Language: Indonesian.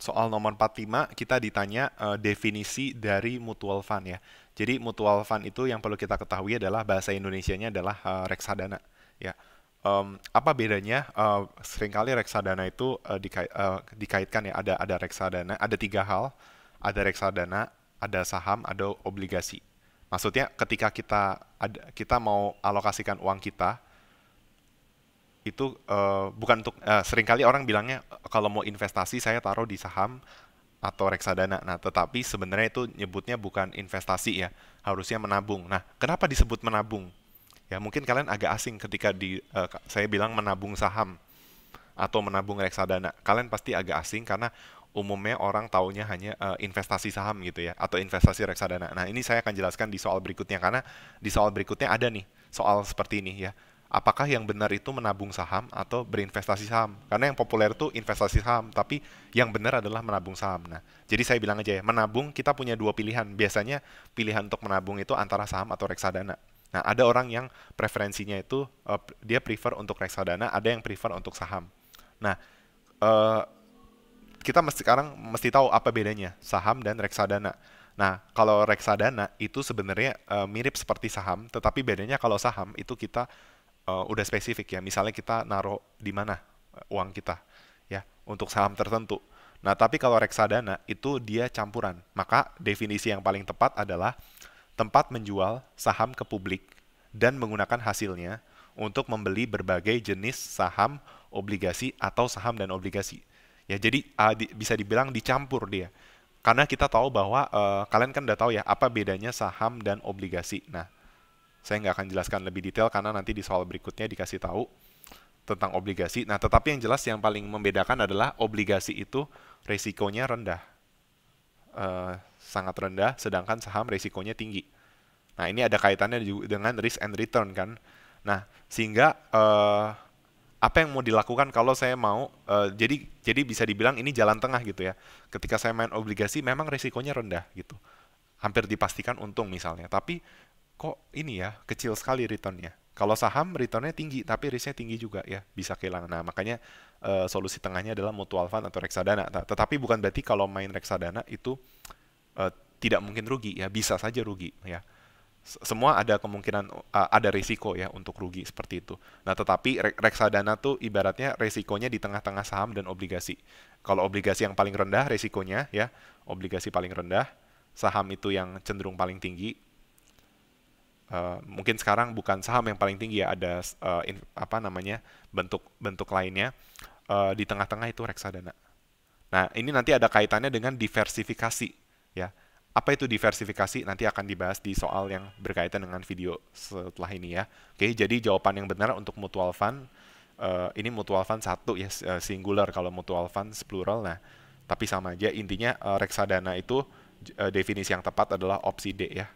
soal nomor 45 kita ditanya uh, definisi dari mutual fund ya. Jadi mutual fund itu yang perlu kita ketahui adalah bahasa Indonesianya adalah uh, reksadana ya. Um, apa bedanya? Uh, sering kali reksadana itu uh, dikait, uh, dikaitkan ya ada ada reksadana, ada tiga hal, ada reksadana, ada saham, ada obligasi. Maksudnya ketika kita ada, kita mau alokasikan uang kita itu uh, bukan untuk uh, sering kali orang bilangnya kalau mau investasi saya taruh di saham atau reksadana. Nah, tetapi sebenarnya itu nyebutnya bukan investasi ya, harusnya menabung. Nah, kenapa disebut menabung? Ya, mungkin kalian agak asing ketika di uh, saya bilang menabung saham atau menabung reksadana. Kalian pasti agak asing karena umumnya orang taunya hanya uh, investasi saham gitu ya atau investasi reksadana. Nah, ini saya akan jelaskan di soal berikutnya karena di soal berikutnya ada nih soal seperti ini ya apakah yang benar itu menabung saham atau berinvestasi saham? Karena yang populer itu investasi saham, tapi yang benar adalah menabung saham. Nah, jadi saya bilang aja ya, menabung kita punya dua pilihan. Biasanya pilihan untuk menabung itu antara saham atau reksadana. Nah, ada orang yang preferensinya itu uh, dia prefer untuk reksadana, ada yang prefer untuk saham. Nah, uh, kita mesti sekarang mesti tahu apa bedanya saham dan reksadana. Nah, kalau reksadana itu sebenarnya uh, mirip seperti saham, tetapi bedanya kalau saham itu kita uh, udah spesifik ya. Misalnya kita naruh di mana eh, uang kita ya untuk saham tertentu. Nah, tapi kalau reksadana itu dia campuran. Maka definisi yang paling tepat adalah tempat menjual saham ke publik dan menggunakan hasilnya untuk membeli berbagai jenis saham, obligasi atau saham dan obligasi. Ya, jadi uh, di, bisa dibilang dicampur dia. Karena kita tahu bahwa uh, kalian kan udah tahu ya apa bedanya saham dan obligasi. Nah, saya nggak akan jelaskan lebih detail karena nanti di soal berikutnya dikasih tahu tentang obligasi. Nah, tetapi yang jelas yang paling membedakan adalah obligasi itu resikonya rendah. Uh, sangat rendah, sedangkan saham resikonya tinggi. Nah, ini ada kaitannya dengan risk and return kan. Nah, sehingga uh, apa yang mau dilakukan kalau saya mau uh, jadi jadi bisa dibilang ini jalan tengah gitu ya. Ketika saya main obligasi memang resikonya rendah gitu. Hampir dipastikan untung misalnya, tapi kok ini ya kecil sekali returnnya. Kalau saham returnnya tinggi, tapi risknya tinggi juga ya, bisa kehilangan. Nah makanya uh, solusi tengahnya adalah mutual fund atau reksadana. Nah, tetapi bukan berarti kalau main reksadana itu uh, tidak mungkin rugi ya, bisa saja rugi ya. Semua ada kemungkinan uh, ada risiko ya untuk rugi seperti itu. Nah tetapi reksadana tuh ibaratnya resikonya di tengah-tengah saham dan obligasi. Kalau obligasi yang paling rendah resikonya ya, obligasi paling rendah, saham itu yang cenderung paling tinggi, Uh, mungkin sekarang bukan saham yang paling tinggi ya ada uh, in, apa namanya bentuk-bentuk lainnya uh, di tengah-tengah itu reksadana. Nah ini nanti ada kaitannya dengan diversifikasi ya. Apa itu diversifikasi nanti akan dibahas di soal yang berkaitan dengan video setelah ini ya. Oke jadi jawaban yang benar untuk mutual fund uh, ini mutual fund satu ya singular kalau mutual fund plural. Nah tapi sama aja intinya uh, reksadana itu uh, definisi yang tepat adalah opsi D ya